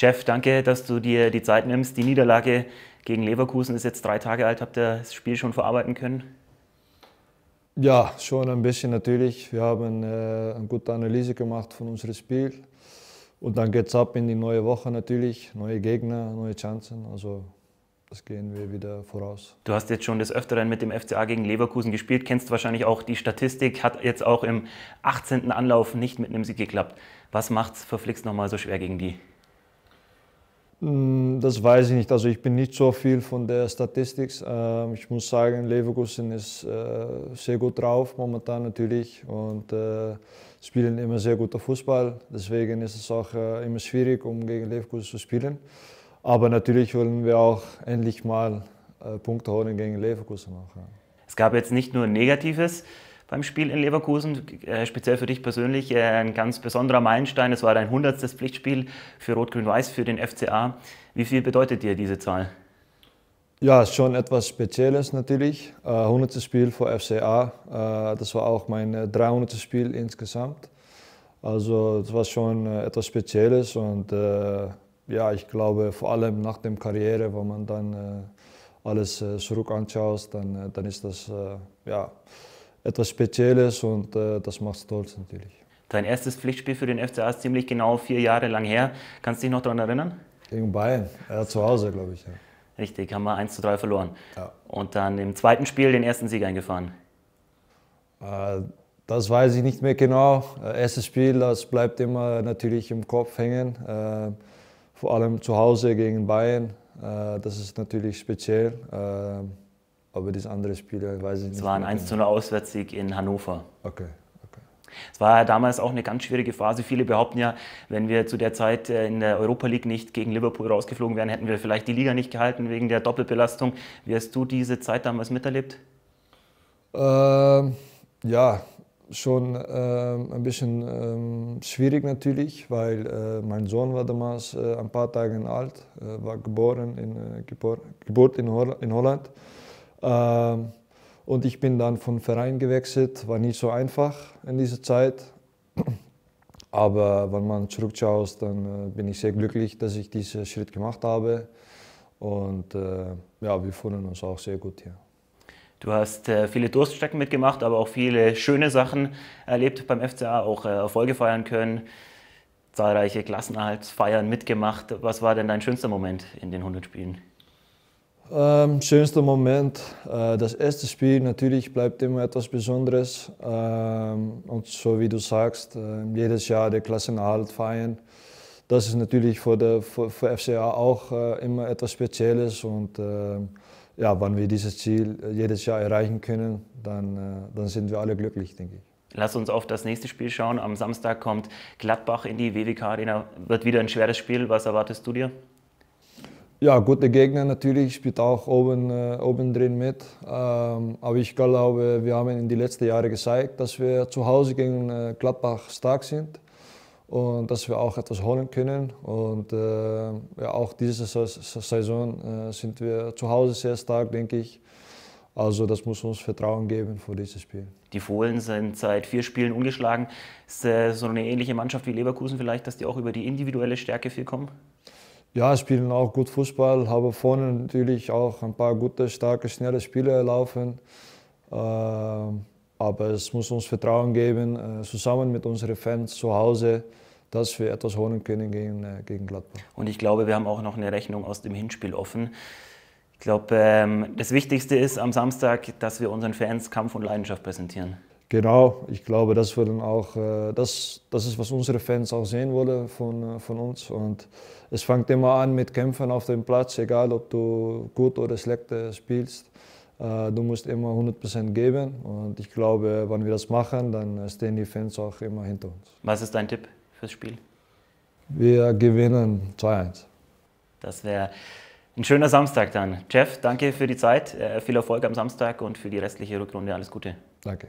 Jeff, danke, dass du dir die Zeit nimmst. Die Niederlage gegen Leverkusen ist jetzt drei Tage alt. Habt ihr das Spiel schon verarbeiten können? Ja, schon ein bisschen natürlich. Wir haben äh, eine gute Analyse gemacht von unserem Spiel. Und dann geht es ab in die neue Woche natürlich. Neue Gegner, neue Chancen. Also das gehen wir wieder voraus. Du hast jetzt schon des Öfteren mit dem FCA gegen Leverkusen gespielt, kennst wahrscheinlich auch die Statistik, hat jetzt auch im 18. Anlauf nicht mit einem Sieg geklappt. Was macht es verflixt nochmal so schwer gegen die? Hm, das weiß ich nicht. Also ich bin nicht so viel von der Statistik. Ähm, ich muss sagen, Leverkusen ist äh, sehr gut drauf momentan natürlich und äh, spielen immer sehr guter Fußball. Deswegen ist es auch äh, immer schwierig, um gegen Leverkusen zu spielen. Aber natürlich wollen wir auch endlich mal Punkte holen gegen Leverkusen. Es gab jetzt nicht nur Negatives beim Spiel in Leverkusen. Äh, speziell für dich persönlich äh, ein ganz besonderer Meilenstein. Es war dein 100. Pflichtspiel für Rot-Grün-Weiß, für den FCA. Wie viel bedeutet dir diese Zahl? Ja, schon etwas Spezielles natürlich. Äh, 100. Spiel für FCA. Äh, das war auch mein 300. Äh, Spiel insgesamt. Also das war schon äh, etwas Spezielles und ja, ich glaube vor allem nach der Karriere, wo man dann alles zurück anschaut, dann, dann ist das ja, etwas Spezielles und äh, das macht stolz natürlich. Dein erstes Pflichtspiel für den FCA ist ziemlich genau vier Jahre lang her. Kannst du dich noch daran erinnern? Gegen Bayern, ja, zu Hause, glaube ich. Ja. Richtig, haben wir 1 zu 3 verloren. Ja. Und dann im zweiten Spiel den ersten Sieg eingefahren. Äh, das weiß ich nicht mehr genau. Äh, erstes Spiel, das bleibt immer natürlich im Kopf hängen. Äh, vor allem zu Hause gegen Bayern. Äh, das ist natürlich speziell. Aber das andere Spiel weiß ich nicht. Es war ein 1 zu 0 Auswärtssieg in Hannover. Okay. Es war ja damals auch eine ganz schwierige Phase. Viele behaupten ja, wenn wir zu der Zeit äh, in der Europa League nicht gegen Liverpool rausgeflogen wären, hätten wir vielleicht die Liga nicht gehalten wegen der Doppelbelastung. Wie hast du diese Zeit damals miterlebt? Ähm, ja, schon ähm, ein bisschen ähm, schwierig natürlich, weil äh, mein Sohn war damals äh, ein paar Tage alt, äh, war geboren in, äh, gebor Geburt in, Holl in Holland. Ähm, und ich bin dann von Verein gewechselt, war nicht so einfach in dieser Zeit. Aber wenn man zurückschaut, dann äh, bin ich sehr glücklich, dass ich diesen Schritt gemacht habe. Und äh, ja, wir fühlen uns auch sehr gut hier. Du hast äh, viele Durststrecken mitgemacht, aber auch viele schöne Sachen erlebt beim FCA, auch Erfolge feiern können, zahlreiche Klassenerhaltsfeiern mitgemacht. Was war denn dein schönster Moment in den 100 Spielen? Ähm, schönster Moment, äh, das erste Spiel natürlich bleibt immer etwas Besonderes. Ähm, und so wie du sagst, äh, jedes Jahr der Klassenerhalt feiern. Das ist natürlich für, der, für, für FCA auch äh, immer etwas Spezielles. Und äh, ja, wenn wir dieses Ziel äh, jedes Jahr erreichen können, dann, äh, dann sind wir alle glücklich, denke ich. Lass uns auf das nächste Spiel schauen. Am Samstag kommt Gladbach in die WWK Arena. Wird wieder ein schweres Spiel. Was erwartest du dir? Ja, gute Gegner natürlich, spielt auch oben, äh, oben drin mit. Ähm, aber ich glaube, wir haben in den letzten Jahren gezeigt, dass wir zu Hause gegen äh, Gladbach stark sind und dass wir auch etwas holen können. Und äh, ja, auch diese Saison äh, sind wir zu Hause sehr stark, denke ich. Also das muss uns Vertrauen geben für dieses Spiel. Die Fohlen sind seit vier Spielen ungeschlagen. Ist äh, so eine ähnliche Mannschaft wie Leverkusen vielleicht, dass die auch über die individuelle Stärke viel kommen? Ja, spielen auch gut Fußball, haben vorne natürlich auch ein paar gute, starke, schnelle Spieler laufen. Äh, aber es muss uns Vertrauen geben, äh, zusammen mit unseren Fans zu Hause, dass wir etwas holen können gegen, äh, gegen Gladbach. Und ich glaube, wir haben auch noch eine Rechnung aus dem Hinspiel offen. Ich glaube, ähm, das Wichtigste ist am Samstag, dass wir unseren Fans Kampf und Leidenschaft präsentieren. Genau, ich glaube, das, würden auch, äh, das, das ist, was unsere Fans auch sehen wollen von, äh, von uns. Und es fängt immer an mit Kämpfen auf dem Platz, egal ob du gut oder schlecht äh, spielst. Du musst immer 100% geben und ich glaube, wenn wir das machen, dann stehen die Fans auch immer hinter uns. Was ist dein Tipp fürs Spiel? Wir gewinnen 2-1. Das wäre ein schöner Samstag dann. Jeff, danke für die Zeit, viel Erfolg am Samstag und für die restliche Rückrunde. Alles Gute. Danke.